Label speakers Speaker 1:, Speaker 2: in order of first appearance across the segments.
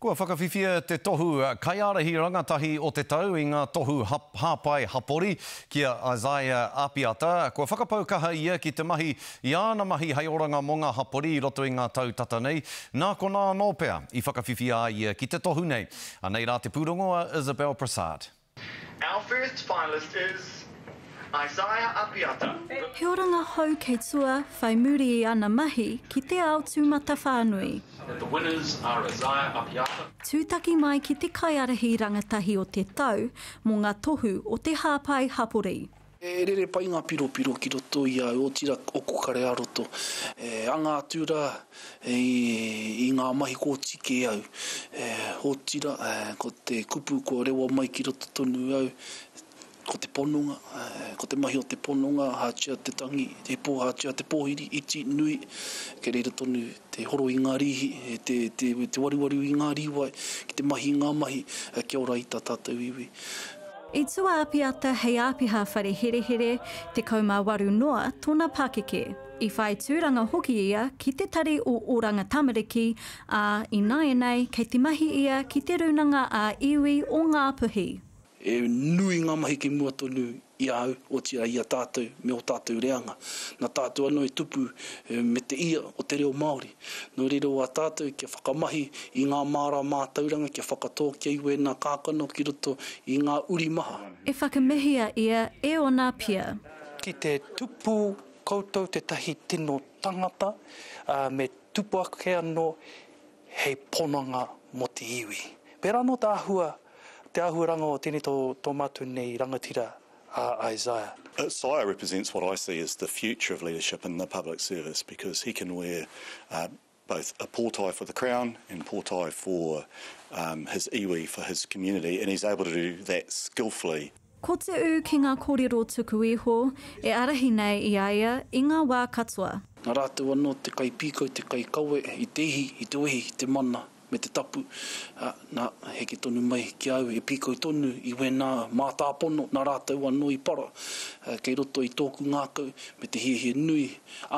Speaker 1: Kua whakawhiwhia te Tohu Kaiārahi Rangatahi o te Tau i ngā tohu hāpai hapori ki a Isaiah Apiata. Kua whakapau kaha ia ki te mahi i āna mahi hei oranga mō ngā hapori i roto i ngā tau tata nei, nā konā anō pea i whakawhiwhia a ia ki te tohu nei. Anei rā te pūrongo a Isabelle Prasad.
Speaker 2: Our first finalist is Isaiah Apiata.
Speaker 3: He oranga hou kei tua, whai muri i ana mahi ki te ao tūmatawhānui.
Speaker 2: The winners are Isaiah Apiata.
Speaker 3: Tūtaki mai ki te kaiarahi rangatahi o te tau mō ngā tohu o te hāpai hapori.
Speaker 4: E rere pai ngā piropiro ki roto i a Ōtira Okokare-ā-roto. E anga atu rā i ngā mahi kōti kē au. Ōtira, ko te kupu kua rewa mai ki roto tonu au, ko te pononga, ko te mahi o te pononga, hātia te tangi, e pōhātia te pōhiri, iti, nui, kei reira tonu te horo i ngā rīhi, te waruwaru i ngā rīwai, ki te mahi i ngā mahi, kia ora i tā tātou iwi.
Speaker 3: I tua a Piata hei āpiha whare herehere, 18 noa tōna pakeke. I whai tūranga hoki ia ki te tari o Oranga Tamariki, ā, ināianei kei te mahi ia ki Te Rūnanga ā-Iwi o Ngā Puhi.
Speaker 4: He nui ngā mahi ki mua tonu i a au, otirā i a tātou me ō tātou reanga. Nā tātou anō e tupu me te ia o te reo Māori. Nō reira wā tātou kia whakamahi i ngā māra mātauranga kia whakatō kia i wēnā kākano ki roto i ngā uri maha.
Speaker 3: E whakamihia ia e ōna pia.
Speaker 5: Ki te tupu koutou tētahi tino tangata, ā, me tupu ake anō hei pononga mo te iwi. Pērā anō te āhua, te āhuaranga o tēnei tō, tō mātou nei rangatira a Isaiah.
Speaker 6: Isaiah represents what I see as the future of leadership in the public service because he can wear both a pōtae for the Crown and pōtae for his iwi, for his community, and he's able to do that skilfully.
Speaker 3: Ko te ū ki ngā kōrero tuku iho, e ārahi nei i a ia i ngā wā katoa.
Speaker 4: Nā rātou anō te kaipīkau, te kaikawe i te ihi, i te wehi, i te mana me te tapu, ā, nā, heke tonu mai ki a au e pīkau tonu i wēnā mātāpono nā rātou anō i para kei roto i tōku ngākau me te hiahia nui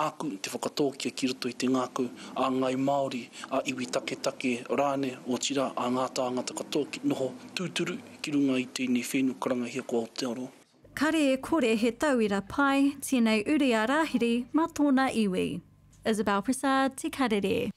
Speaker 4: āku te whakatōkia ki roto i te ngākau a Ngāi Māori, a iwi taketake rānei, otirā, a ngā tāngata katoa ki noho tūturu. ki runga i tēnei whenu karanga hia ko Aotearoa.
Speaker 3: Kare e kore he tauira pai tēnei uri a Rahiri ma tōna iwi. Isabelle Prasad, Te Karere.